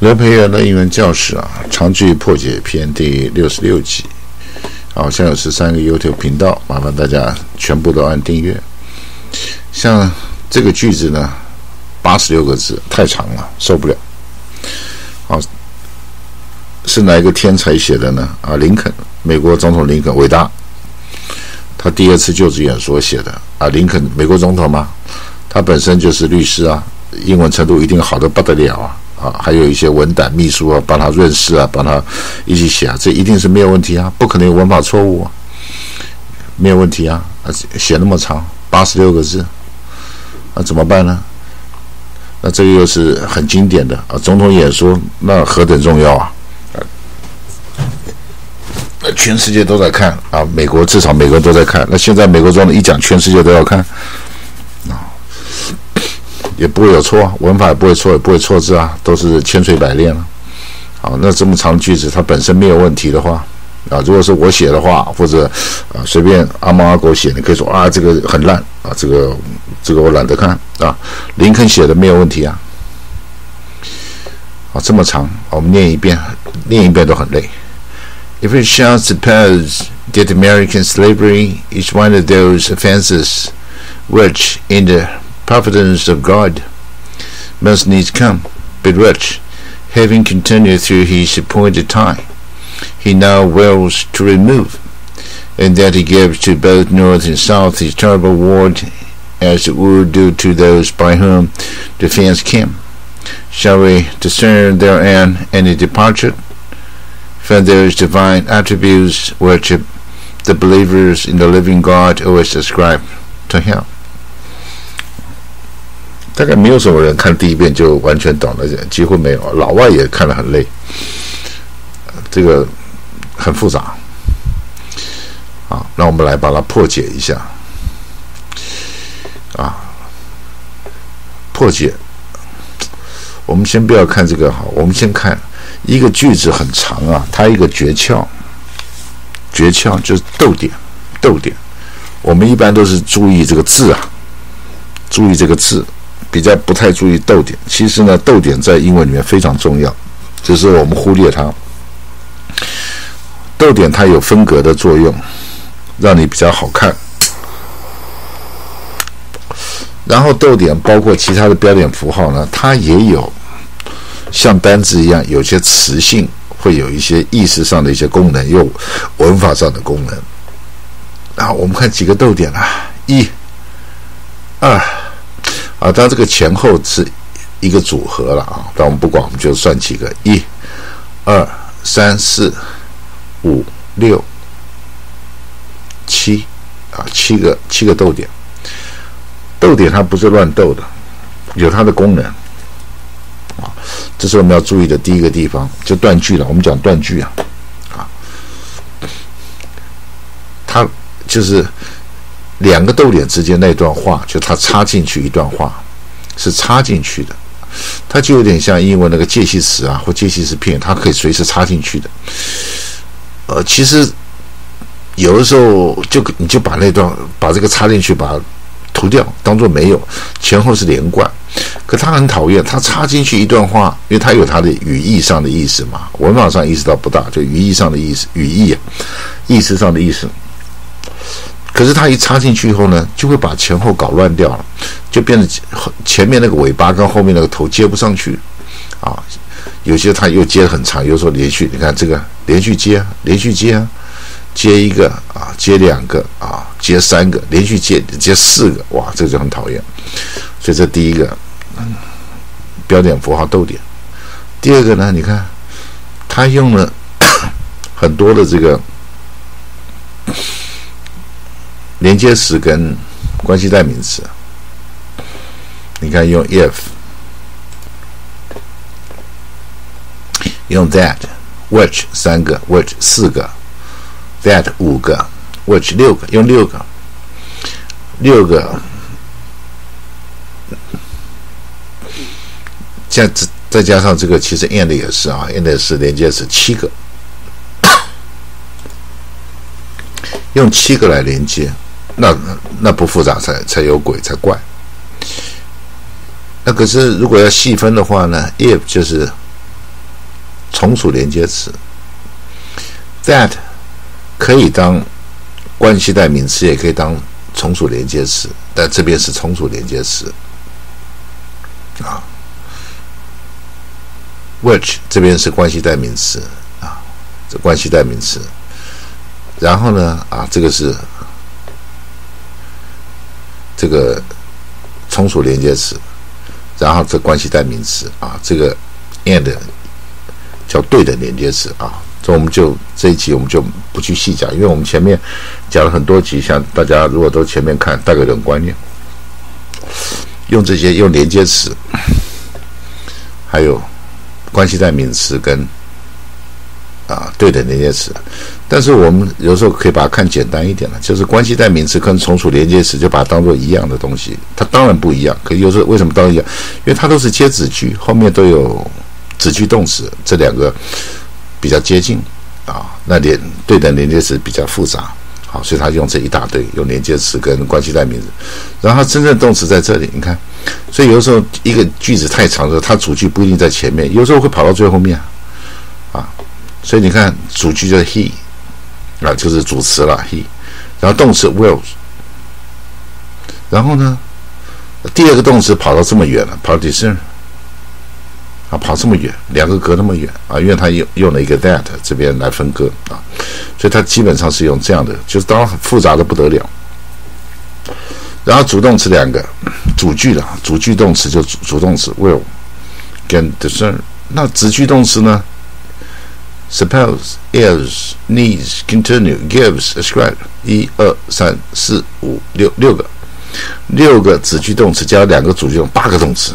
刘培元的英文教室啊，长句破解篇第六十六集。好，现有十三个 YouTube 频道，麻烦大家全部都按订阅。像这个句子呢，八十六个字，太长了，受不了。好，是哪一个天才写的呢？啊，林肯，美国总统林肯，伟大。他第二次就职演说写的啊，林肯，美国总统嘛，他本身就是律师啊，英文程度一定好的不得了啊。啊，还有一些文胆秘书啊，帮他润饰啊，帮他一起写啊，这一定是没有问题啊，不可能有文法错误啊，没有问题啊，啊，写那么长，八十六个字，那怎么办呢？那这个又是很经典的啊，总统演说那何等重要啊！那全世界都在看啊，美国至少美国都在看，那现在美国总统一讲，全世界都要看。也不会有错，文法也不会错，也不会错字啊，都是千锤百炼了。好，那这么长句子，它本身没有问题的话，啊，如果是我写的话，或者啊随便阿猫阿狗写，你可以说啊这个很烂啊，这个这个我懒得看啊。林肯写的没有问题啊。啊，这么长，我们念一遍，念一遍都很累。If we shall suppose that American slavery is one of those offenses which in the providence of God must needs come, but which, having continued through his appointed time, he now wills to remove, and that he gives to both North and South his terrible ward, as it would do to those by whom defense came. Shall we discern therein any departure from those divine attributes which the believers in the living God always ascribe to him? 大概没有什么人看第一遍就完全懂了，几乎没有。老外也看了很累，这个很复杂。啊，那我们来把它破解一下。啊，破解。我们先不要看这个哈，我们先看一个句子很长啊，它一个诀窍，诀窍就是逗点，逗点。我们一般都是注意这个字啊，注意这个字。比较不太注意逗点，其实呢，逗点在英文里面非常重要，只是我们忽略它。逗点它有分隔的作用，让你比较好看。然后逗点包括其他的标点符号呢，它也有像单字一样，有些词性会有一些意识上的一些功能，有文法上的功能。啊，我们看几个逗点啊，一、二。啊，当然这个前后是一个组合了啊，但我们不管，我们就算几个，一、二、三、四、五、六、七，啊，七个七个逗点，逗点它不是乱逗的，有它的功能，啊，这是我们要注意的第一个地方，就断句了。我们讲断句啊，啊，它就是。两个逗点之间那段话，就它插进去一段话，是插进去的，它就有点像英文那个介系词啊或介系词片，它可以随时插进去的。呃，其实有的时候就你就把那段把这个插进去，把它涂掉，当做没有，前后是连贯。可他很讨厌，他插进去一段话，因为他有他的语义上的意思嘛，文法上意思倒不大，就语义上的意思，语义啊意思上的意思。可是它一插进去以后呢，就会把前后搞乱掉了，就变得前面那个尾巴跟后面那个头接不上去，啊，有些它又接很长，有时候连续，你看这个连续接，连续接，接一个啊，接两个啊，接三个，连续接接四个，哇，这就很讨厌。所以这第一个标点符号逗点，第二个呢，你看它用了 很多的这个。连接词跟关系代名词，你看用 if，用 that，which 三个，which 四个，that 五个，which 六个，用六个，六个，加再加上这个，其实 and 也是啊，and 是连接词七个，用七个来连接。那那不复杂才才有鬼才怪。那可是如果要细分的话呢？if 就是从属连接词。That 可以当关系代名词，也可以当从属连接词，但这边是从属连接词啊。Which 这边是关系代名词啊，这关系代名词。然后呢啊，这个是这个从属连接词，然后这关系代名词啊，这个 and 叫对的连接词啊。这我们就这一集我们就不去细讲，因为我们前面讲了很多集，像大家如果都前面看，大概有观念，用这些用连接词，还有关系代名词跟啊对的连接词，但是我们有时候可以把它看简单一点了，就是关系代名词跟从属连接词就把它当做一样的东西，它当然不一样，可有时候为什么当一样？因为它都是接子句，后面都有子句动词，这两个。比较接近啊，那连对等连接词比较复杂，好，所以他用这一大堆用连接词跟关系代名词，然后真正动词在这里，你看，所以有时候一个句子太长的时候，它主句不一定在前面，有时候会跑到最后面，所以你看主句就是 he 啊，就是主词了 he，然后动词 will，然后呢，第二个动词跑到这么远了，跑到第三。跑这么远，两个隔那么远啊，因为他用用了一个 that 这边来分割啊，所以他基本上是用这样的，就是当然很复杂的不得了。然后主动词两个，主句的主句动词就主主动词 will 跟 discern，那子句动词呢？suppose is needs continue gives ascribe 一二三四五六六个六个子句动词加两个主句用八个动词。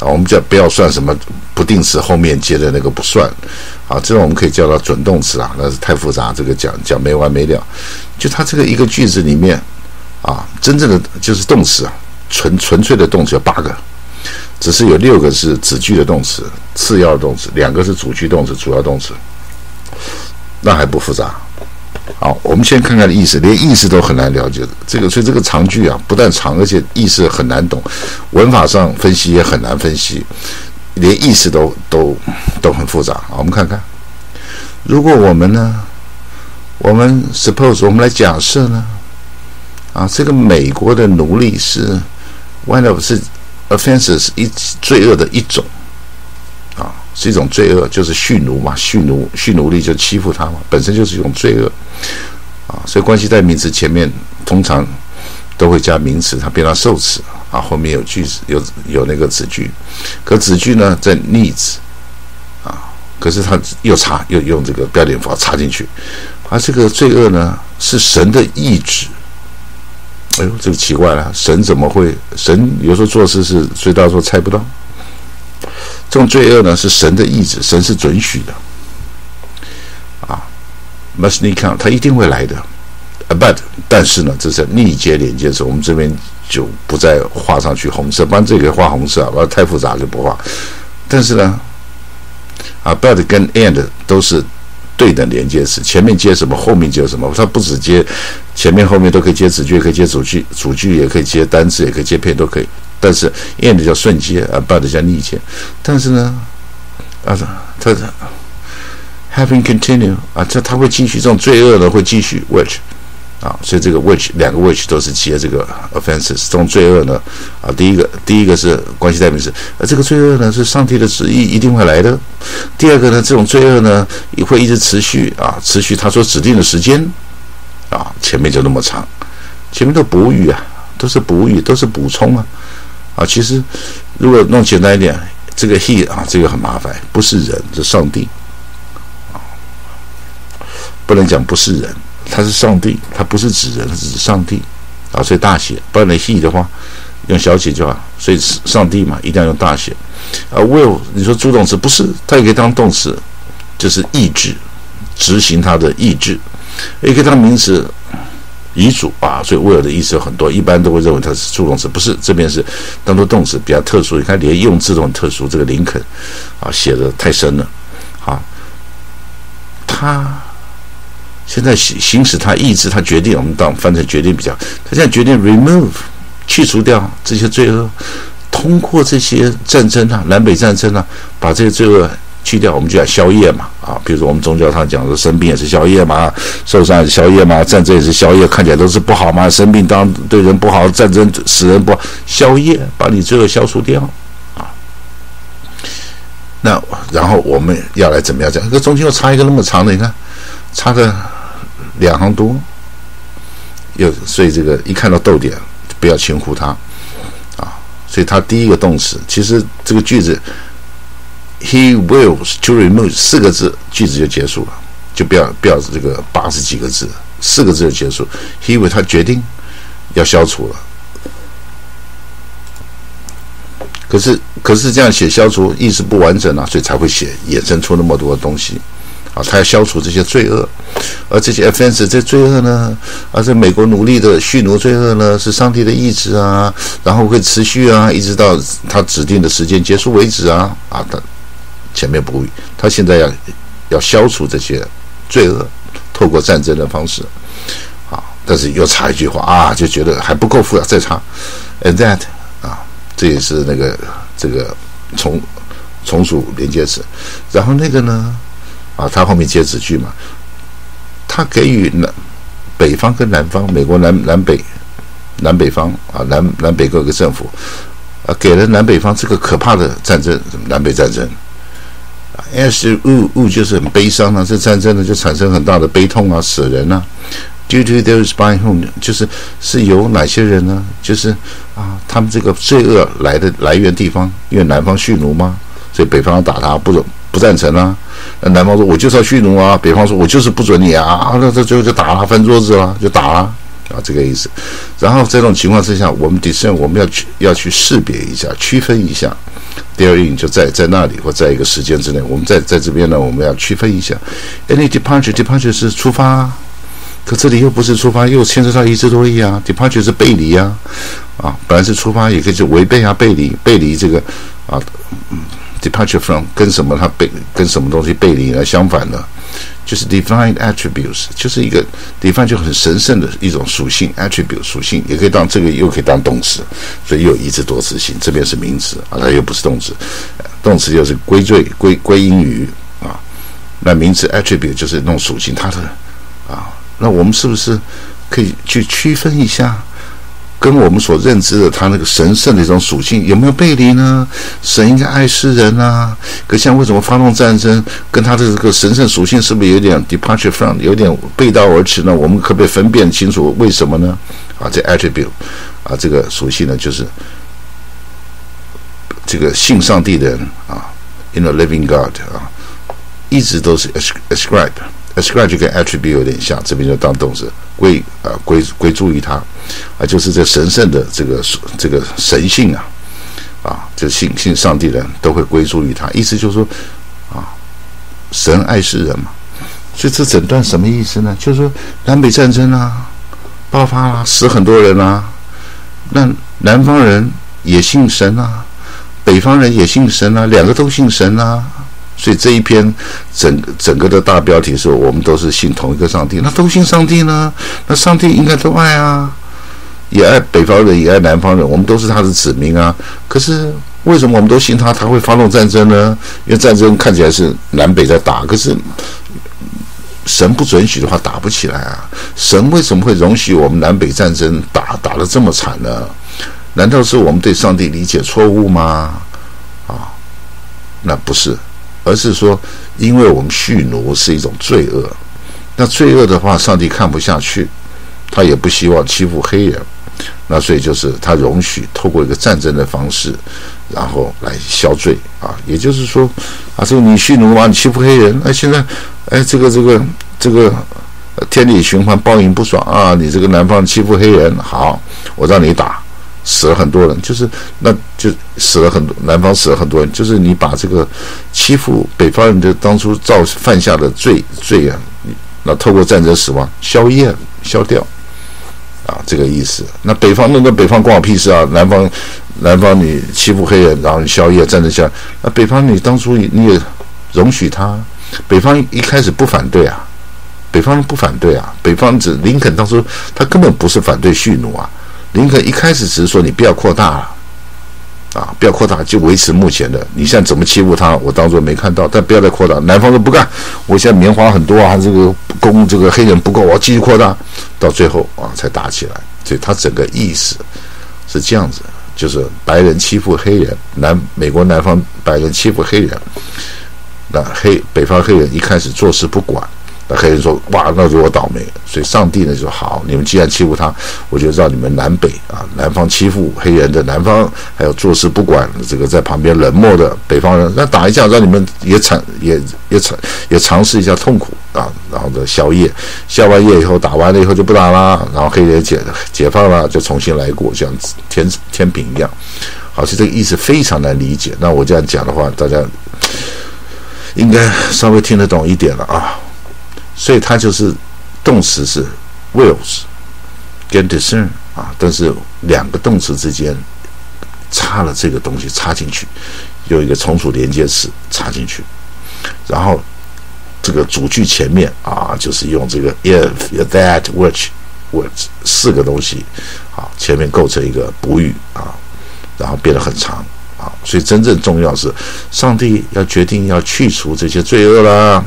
啊，我们叫不要算什么不定词后面接的那个不算，啊，这种我们可以叫它准动词啊，那是太复杂，这个讲讲没完没了。就它这个一个句子里面，啊，真正的就是动词啊，纯纯粹的动词有八个，只是有六个是子句的动词，次要动词，两个是主句动词，主要动词，那还不复杂。好，我们先看看意思，连意思都很难了解这个，所以这个长句啊，不但长，而且意思很难懂，文法上分析也很难分析，连意思都都都很复杂。好，我们看看，如果我们呢，我们 suppose 我们来假设呢，啊，这个美国的奴隶是 one of 是 offenses 一罪恶的一种啊。是一种罪恶，就是蓄奴嘛，蓄奴、蓄奴隶就欺负他嘛，本身就是一种罪恶啊。所以关系代名词前面通常都会加名词，它变成受词啊，后面有句子，有有那个子句。可子句呢，在 needs 啊，可是它又插又用这个标点符号插进去，而这个罪恶呢，是神的意志。哎呦，这个奇怪了，神怎么会？神有时候做事是，所以到时候猜不到。这种罪恶呢，是神的意志，神是准许的，啊，must n e come，他一定会来的，but 但是呢，这是逆接连接词，我们这边就不再画上去红色，不然这个画红色啊，不太复杂就不画。但是呢，啊，but 跟 and 都是对等连接词，前面接什么，后面接什么，它不止接前面后面都可以接子句，也可以接主句，主句也可以接单词，也可以接片，都可以。但是 end 叫顺接啊，but 叫逆接。但是呢，啊，它 having continue 啊，这它会继续，这种罪恶呢会继续 which 啊，所以这个 which 两个 which 都是接这个 offenses。这种罪恶呢啊，第一个第一个是关系代名词，而这个罪恶呢是上帝的旨意一定会来的。第二个呢，这种罪恶呢也会一直持续啊，持续他说指定的时间啊，前面就那么长，前面都补语啊，都是补语，都是补充啊。啊，其实如果弄简单一点，这个 he 啊，这个很麻烦，不是人，是上帝啊，不能讲不是人，他是上帝，他不是指人，是指上帝啊，所以大写，不然 he 的话用小写就好，所以上帝嘛，一定要用大写啊。will 你说助动词不是，它也可以当动词，就是意志，执行他的意志，也可以当名词。遗嘱啊，所以 will 的意思有很多，一般都会认为它是助动词，不是这边是当做动词比较特殊。你看连用字都很特殊，这个林肯啊写的太深了。啊，他现在行行使他意志，他决定，我们当翻成决定比较。他现在决定 remove 去除掉这些罪恶，通过这些战争啊，南北战争啊，把这些罪恶去掉，我们就讲宵夜嘛，啊，比如说我们宗教上讲说生病也是宵夜嘛，受伤也是宵夜嘛，战争也是宵夜，看起来都是不好嘛，生病当对人不好，战争使人不好，宵夜把你罪恶消除掉，啊，那然后我们要来怎么样讲？这中间又插一个那么长的，你看，插个两行多，又所以这个一看到逗点，不要轻忽它，啊，所以它第一个动词，其实这个句子。He will to remove 四个字，句子就结束了，就不要不要这个八十几个字，四个字就结束。He will 他决定要消除了，可是可是这样写消除意思不完整啊，所以才会写衍生出那么多东西啊。他要消除这些罪恶，而这些 offense 这罪恶呢，而在美国奴隶的蓄奴罪恶呢，是上帝的意志啊，然后会持续啊，一直到他指定的时间结束为止啊啊他。前面不会，他现在要要消除这些罪恶，透过战争的方式，啊，但是又插一句话啊，就觉得还不够富要再插，and that 啊，这也是那个这个从从属连接词，然后那个呢，啊，他后面接子句嘛，他给予南北方跟南方，美国南南北南北方啊，南南北各个政府啊，给了南北方这个可怕的战争，南北战争。S 物物就是很悲伤啊，这战争呢就产生很大的悲痛啊，死人啊。Due to those by whom，就是是由哪些人呢？就是啊，他们这个罪恶来的来源地方，因为南方蓄奴嘛，所以北方要打他，不准不赞成啊。那南方说我就是要蓄奴啊，北方说我就是不准你啊，那这最后就打了，翻桌子了，就打了啊，这个意思。然后这种情况之下，我们 discern 我们要去要去识别一下，区分一下。第二印就在在那里或在一个时间之内，我们在在这边呢，我们要区分一下。Any departure departure 是出发，可这里又不是出发，又牵涉到一致多义啊。departure 是背离啊，啊，本来是出发，也可以是违背啊，背离背离这个啊嗯，departure from 跟什么它背跟什么东西背离呢？相反的。就是 divine attributes，就是一个 divine 就很神圣的一种属性，attribute 属性也可以当这个，又可以当动词，所以又一致多词性。这边是名词啊，它又不是动词，动词又是归罪归归因于啊，那名词 attribute 就是那种属性，它的啊，那我们是不是可以去区分一下？跟我们所认知的他那个神圣的一种属性有没有背离呢？神应该爱世人啊，可像为什么发动战争，跟他的这个神圣属性是不是有点 departure from，有点背道而驰呢？我们可不可以分辨清楚为什么呢？啊，这 attribute 啊，这个属性呢，就是这个信上帝的人啊，in the living God 啊，一直都是 ascribe。ascribe 就跟 attribute 有点像，这边就当动词归啊归归注于他啊，就是这神圣的这个这个神性啊啊，就信信上帝的人都会归注于他，意思就是说啊，神爱世人嘛，所以这整段什么意思呢？就是说南北战争啊爆发了，死很多人啊，那南方人也信神啊，北方人也信神啊，两个都信神啊。所以这一篇整整个的大标题是我们都是信同一个上帝，那都信上帝呢？那上帝应该都爱啊，也爱北方人，也爱南方人，我们都是他的子民啊。可是为什么我们都信他，他会发动战争呢？因为战争看起来是南北在打，可是神不准许的话，打不起来啊。神为什么会容许我们南北战争打打得这么惨呢？难道是我们对上帝理解错误吗？啊，那不是。而是说，因为我们蓄奴是一种罪恶，那罪恶的话，上帝看不下去，他也不希望欺负黑人，那所以就是他容许透过一个战争的方式，然后来消罪啊。也就是说，啊，这个你蓄奴嘛，你欺负黑人，那现在，哎，这个这个这个天理循环，报应不爽啊，你这个南方欺负黑人，好，我让你打。死了很多人，就是那就死了很多，南方死了很多人，就是你把这个欺负北方人的当初造犯下的罪罪啊，那透过战争死亡消业消掉，啊，这个意思。那北方那个北方关我屁事啊，南方南方你欺负黑人，然后你消业战争下，那北方你当初你也容许他，北方一开始不反对啊，北方不反对啊，北方只林肯当初他根本不是反对蓄奴啊。林肯一开始只是说你不要扩大了，啊，不要扩大，就维持目前的。你现在怎么欺负他，我当做没看到，但不要再扩大。南方都不干，我现在棉花很多啊，这个供这个黑人不够，我要继续扩大，到最后啊才打起来。所以他整个意思是这样子，就是白人欺负黑人，南美国南方白人欺负黑人，那黑北方黑人一开始坐视不管。黑人说：“哇，那是我倒霉。”所以上帝呢就说：“好，你们既然欺负他，我就让你们南北啊，南方欺负黑人的南方，还有坐视不管这个在旁边冷漠的北方人，那打一架，让你们也尝也也尝也尝试一下痛苦啊，然后的宵夜，宵完夜以后打完了以后就不打了，然后黑人解解放了，就重新来过，像天天平一样。好，其实这个意思非常难理解。那我这样讲的话，大家应该稍微听得懂一点了啊。”所以它就是动词是 wills 跟 discern 啊，但是两个动词之间插了这个东西插进去，有一个从属连接词插进去，然后这个主句前面啊，就是用这个 if that which which 四个东西啊，前面构成一个补语啊，然后变得很长啊，所以真正重要是上帝要决定要去除这些罪恶啦。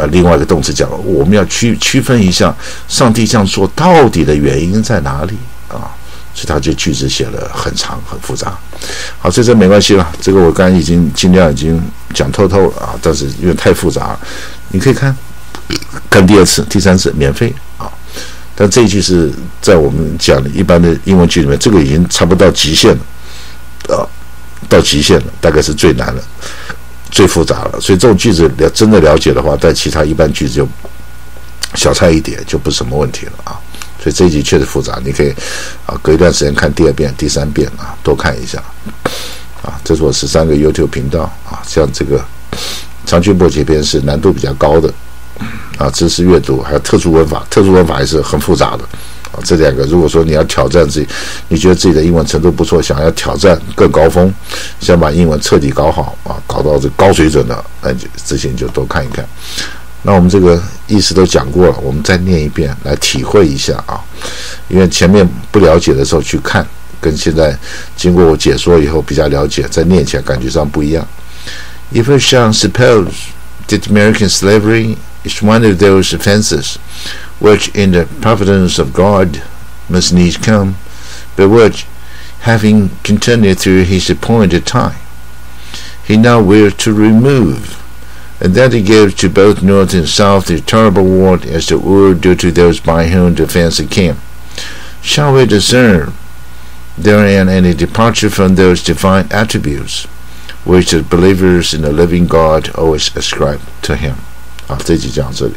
呃，另外一个动词讲，我们要区区分一下，上帝这样做到底的原因在哪里啊？所以他就句子写了很长很复杂。好，这这没关系了，这个我刚才已经尽量已经讲透透了啊。但是因为太复杂，你可以看看第二次、第三次免费啊。但这一句是在我们讲的一般的英文句里面，这个已经差不多到极限了啊，到极限了，大概是最难了。最复杂了，所以这种句子了真的了解的话，在其他一般句子就小菜一碟，就不是什么问题了啊。所以这一集确实复杂，你可以啊隔一段时间看第二遍、第三遍啊，多看一下啊。这是我十三个 YouTube 频道啊，像这个长句末节篇是难度比较高的啊，知识阅读还有特殊文法，特殊文法也是很复杂的。这两个，如果说你要挑战自己，你觉得自己的英文程度不错，想要挑战更高峰，想把英文彻底搞好啊，搞到这高水准的，那就之前就多看一看。那我们这个意思都讲过了，我们再念一遍来体会一下啊，因为前面不了解的时候去看，跟现在经过我解说以后比较了解，再念起来感觉上不一样。If we shall suppose that American slavery is one of those offenses. which in the providence of God must needs come, but which, having continued through his appointed time, he now wills to remove, and that he gives to both north and south the terrible ward as the word due to those by whom the fancy came. Shall we discern therein any departure from those divine attributes which the believers in the living God always ascribe to him? 啊，这集讲这里。